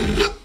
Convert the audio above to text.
Yeah.